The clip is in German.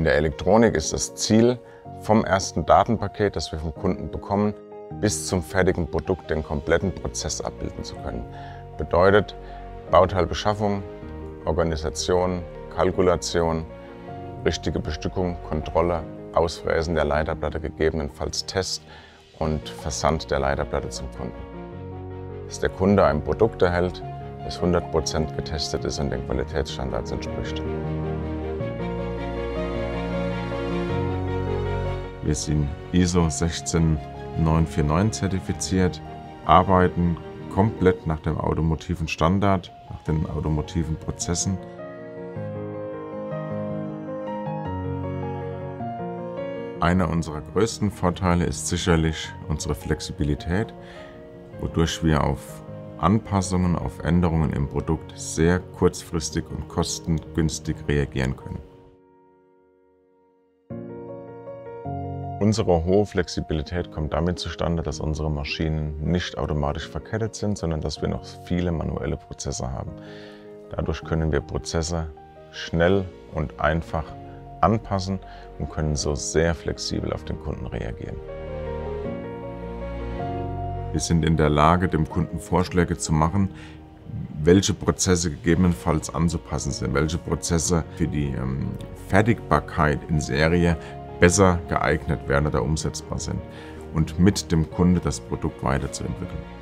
In der Elektronik ist das Ziel, vom ersten Datenpaket, das wir vom Kunden bekommen, bis zum fertigen Produkt den kompletten Prozess abbilden zu können. Bedeutet Bauteilbeschaffung, Organisation, Kalkulation, richtige Bestückung, Kontrolle, Ausfräsen der Leiterplatte, gegebenenfalls Test und Versand der Leiterplatte zum Kunden. Dass der Kunde ein Produkt erhält, das 100% getestet ist und den Qualitätsstandards entspricht. Wir sind ISO 16949 zertifiziert, arbeiten komplett nach dem automotiven Standard, nach den automotiven Prozessen. Einer unserer größten Vorteile ist sicherlich unsere Flexibilität, wodurch wir auf Anpassungen, auf Änderungen im Produkt sehr kurzfristig und kostengünstig reagieren können. Unsere hohe Flexibilität kommt damit zustande, dass unsere Maschinen nicht automatisch verkettet sind, sondern dass wir noch viele manuelle Prozesse haben. Dadurch können wir Prozesse schnell und einfach anpassen und können so sehr flexibel auf den Kunden reagieren. Wir sind in der Lage, dem Kunden Vorschläge zu machen, welche Prozesse gegebenenfalls anzupassen sind, welche Prozesse für die ähm, Fertigbarkeit in Serie besser geeignet werden oder umsetzbar sind und mit dem Kunde das Produkt weiterzuentwickeln.